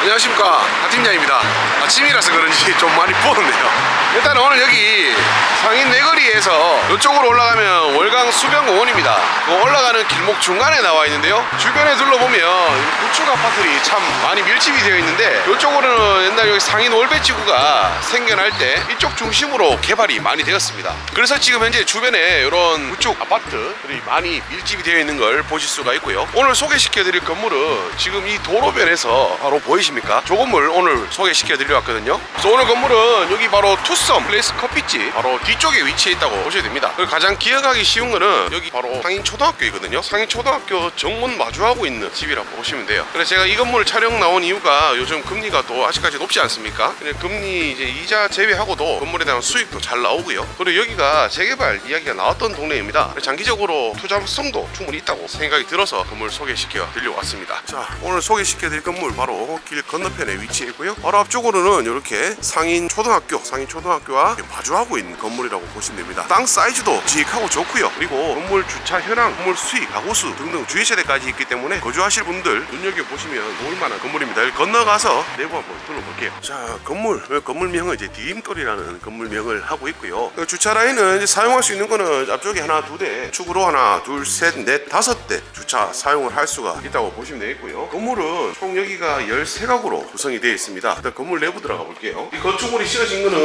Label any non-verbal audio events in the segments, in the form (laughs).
안녕하십니까. 하팀장입니다. 아침이라서 그런지 (laughs) 좀 많이 부었네요. 일단 오늘 여기 상인 내거리에서 이쪽으로 올라가면 월광 수변공원입니다. 그 올라가는 길목 중간에 나와 있는데요. 주변에 둘러보면 구축 아파트들이 참 많이 밀집이 되어 있는데 이쪽으로는 옛날 여기 상인 월배지구가 생겨날 때 이쪽 중심으로 개발이 많이 되었습니다. 그래서 지금 현재 주변에 이런 구축 아파트들이 많이 밀집이 되어 있는 걸 보실 수가 있고요. 오늘 소개시켜 드릴 건물은 지금 이 도로변에서 바로 보이 십니까? 저 건물 오늘 소개시켜 드리려 왔거든요. 그래서 오늘 건물은 여기 바로 투썸 플레이스 커피집 바로 뒤쪽에 위치해 있다고 보셔야 됩니다. 그리고 가장 기억하기 쉬운 거는 여기 바로 상인초등학교이거든요. 상인초등학교 정문 마주하고 있는 집이라고 보시면 돼요. 그래서 제가 이 건물 촬영 나온 이유가 요즘 금리가 또 아직까지 높지 않습니까? 근데 금리 이제 이자 제외하고도 건물에 대한 수익도 잘 나오고요. 그리고 여기가 재개발 이야기가 나왔던 동네입니다. 장기적으로 투자성도 충분히 있다고 생각이 들어서 건물 소개시켜 드리려 왔습니다. 자 오늘 소개시켜 드릴 건물 바로 길 건너편에 위치해 있고요. 바로 앞쪽으로는 이렇게 상인 초등학교 상인 초등학교와 마주하고 있는 건물이라고 보시면 됩니다. 땅 사이즈도 지익하고 좋고요. 그리고 건물 주차 현황 건물 수익 가구수 등등 주위 세대까지 있기 때문에 거주하실 분들 눈여겨보시면 좋을 만한 건물입니다. 여기 건너가서 내부 한번 둘러볼게요. 자 건물. 건물명은 이제 디임돌이라는 건물명을 하고 있고요. 그 주차 라인은 사용할 수 있는 거는 앞쪽에 하나 두 대 축으로 하나 둘셋넷 다섯 대 주차 사용을 할 수가 있다고 보시면 되겠고요. 건물은 총 여기가 13 가구로 구성이 되어 있습니다. 일단 건물 내부 들어가 볼게요. 이 건축물이 씌워진 거는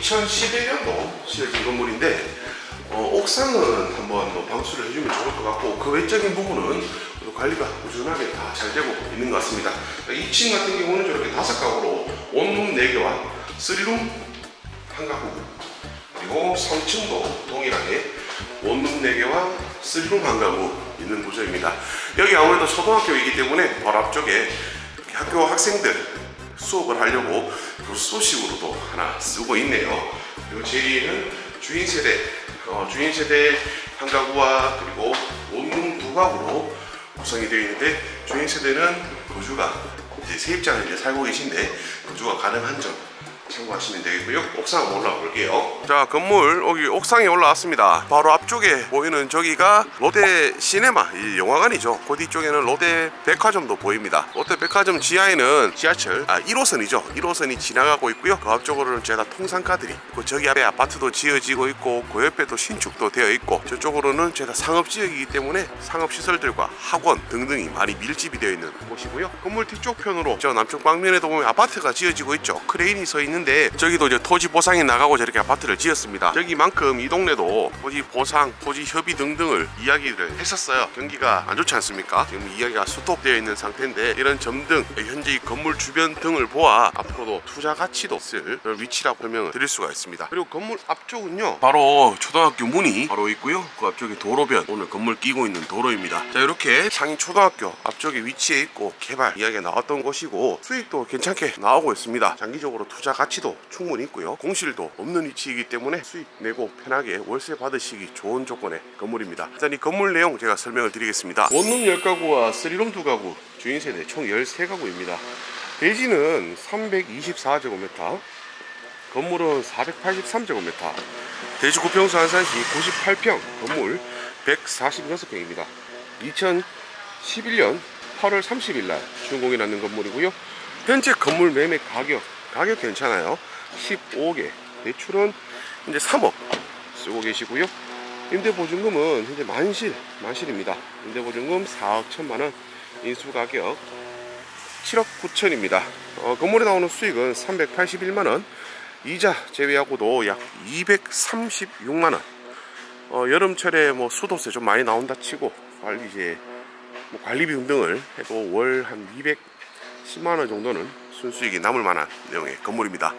2011년도 씌워진 건물인데 어, 옥상은 한번 뭐 방수를 해주면 좋을 것 같고 그 외적인 부분은 또 관리가 꾸준하게 다 잘 되고 있는 것 같습니다. 2층 같은 경우는 저렇게 다섯 가구로 원룸 4개와 쓰리룸 한 가구 그리고 3층도 동일하게 원룸 4개와 쓰리룸 한 가구 있는 구조입니다. 여기 아무래도 초등학교이기 때문에 바로 앞쪽에 학교 학생들 수업을 하려고 교수식으로도 하나 쓰고 있네요. 그리고 제2는 주인 세대 어, 주인 세대 한 가구와 그리고 원룸 두 가구로 구성이 되어 있는데 주인 세대는 거주가 이제 세입자는 이제 살고 계신데 거주가 가능한 점 참고하시면 되겠고요. 옥상 올라가 볼게요. 자, 건물 여기 옥상에 올라왔습니다. 바로 앞쪽에 보이는 저기가 롯데 시네마 이 영화관이죠. 그 뒤쪽에는 롯데 백화점도 보입니다. 롯데 백화점 지하에는 지하철 아 1호선이죠. 1호선이 지나가고 있고요. 그 앞쪽으로는 죄다 통상가들이 그 저기 앞에 아파트도 지어지고 있고 그 옆에도 신축도 되어 있고 저쪽으로는 죄다 상업지역이기 때문에 상업시설들과 학원 등등이 많이 밀집이 되어 있는 곳이고요. 건물 뒤쪽 편으로 저 남쪽 방면에도 보면 아파트가 지어지고 있죠. 크레인이 서 있는 있는데 저기도 이제 토지 보상이 나가고 저렇게 아파트를 지었습니다. 저기만큼 이 동네도 토지 보상, 토지 협의 등등을 이야기를 했었어요. 경기가 안 좋지 않습니까? 지금 이야기가 스톱되어 있는 상태인데 이런 점등 현재 이 건물 주변 등을 보아 앞으로도 투자 가치도 그런 위치라고 설명을 드릴 수가 있습니다. 그리고 건물 앞쪽은요 바로 초등학교 문이 바로 있고요. 그 앞쪽에 도로변 오늘 건물 끼고 있는 도로입니다. 자 이렇게 상인 초등학교 앞쪽에 위치해 있고 개발 이야기가 나왔던 곳이고 수익도 괜찮게 나오고 있습니다. 장기적으로 투자 가치 도 충분히 있고요. 공실도 없는 위치이기 때문에 수익 내고 편하게 월세 받으시기 좋은 조건의 건물입니다. 일단 이 건물 내용 제가 설명을 드리겠습니다. 원룸 10가구와 3룸 2가구 주인 세대 총 13가구입니다. 대지는 324제곱미터, 건물은 483제곱미터, 대지 구평수 한산시 98평, 건물 146평입니다. 2011년 8월 30일 날 준공이 났는 건물이고요. 현재 건물 매매 가격, 가격 괜찮아요. 15개, 대출은 이제 3억 쓰고 계시고요. 임대보증금은 현재 만실, 만실입니다. 임대보증금 4억 1천만원, 인수가격 7억 9천입니다. 어, 건물에 나오는 수익은 381만원, 이자 제외하고도 약 236만원. 어, 여름철에 뭐 수도세 좀 많이 나온다 치고 관리 이제 뭐 관리비 등등을 해도 월 한 210만 원 정도는 순수익이 남을 만한 내용의 건물입니다.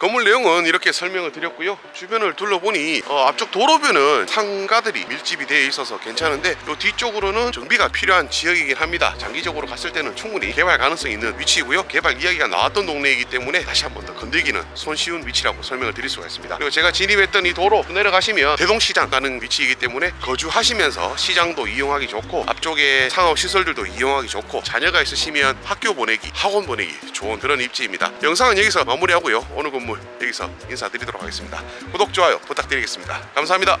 건물 내용은 이렇게 설명을 드렸고요. 주변을 둘러보니 어, 앞쪽 도로변은 상가들이 밀집이 되어 있어서 괜찮은데 이 뒤쪽으로는 정비가 필요한 지역이긴 합니다. 장기적으로 갔을 때는 충분히 개발 가능성이 있는 위치이고요. 개발 이야기가 나왔던 동네이기 때문에 다시 한 번 더 건들기는 손쉬운 위치라고 설명을 드릴 수가 있습니다. 그리고 제가 진입했던 이 도로 내려가시면 대동시장 가는 위치이기 때문에 거주하시면서 시장도 이용하기 좋고 앞쪽에 상업시설들도 이용하기 좋고 자녀가 있으시면 학교 보내기, 학원 보내기 좋은 그런 입지입니다. 영상은 여기서 마무리하고요. 오늘 건물 여기서 인사드리도록 하겠습니다. 구독, 좋아요 부탁드리겠습니다. 감사합니다.